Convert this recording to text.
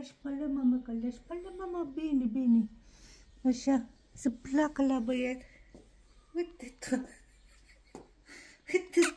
le spală, mama, că le spală, mama, bine, bine. Așa, să placă la băiat. Uite tu. Uite.